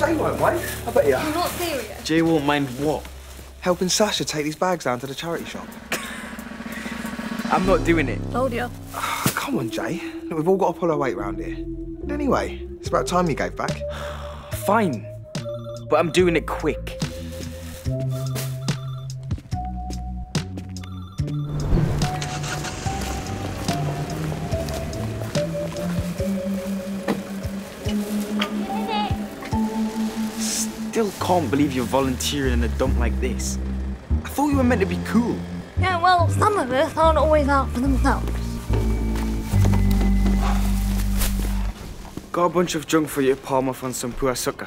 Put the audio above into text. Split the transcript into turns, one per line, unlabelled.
Jay won't wait. I bet you.
You're not serious.
Jay won't mind what?
Helping Sasha take these bags down to the charity shop.
I'm not doing it.
Told you.
Ah, come on, Jay. Look, we've all got to pull our weight round here. Anyway, it's about time you gave back.
Fine. But I'm doing it quick. Still can't believe you're volunteering in a dump like this. I thought you were meant to be cool.
Yeah, well, some of us aren't always out for themselves.
Got a bunch of junk for you to palm off on some poor sucker.